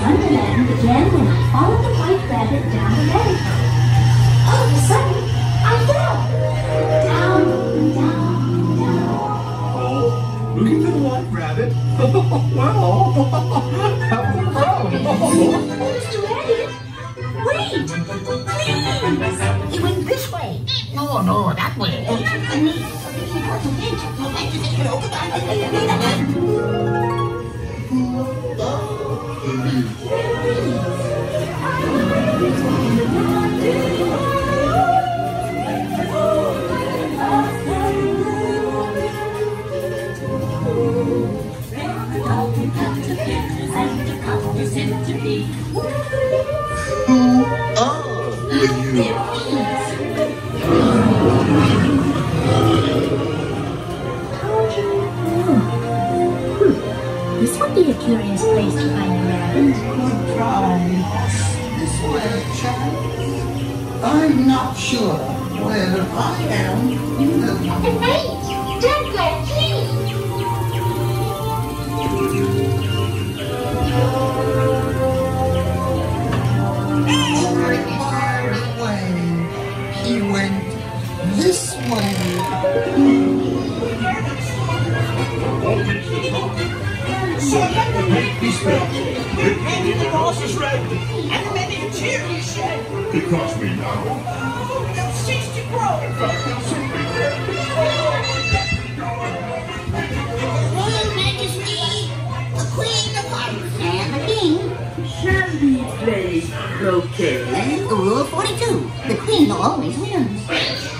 Wonderland began when I followed the white rabbit down the lane. All of a sudden, I fell. Down, down, down. Oh, looking for the white rabbit? well, have fun. Oh, Mr. Rabbit, wait, please. He went this way. No, no, that way. I mean, he wasn't it. I'd like to take it over. This would be a curious place to find a rabbit. Try this way, child. I'm not sure where I am either. Wait, don't go, this way. He spelled it. Maybe the boss is right. And the many interior shed. It cost me now. Oh, no 60 bro. Royal Majesty, the Queen of Hearts, and the King. Shall we play croquet? Rule 42, the Queen always wins.